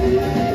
Música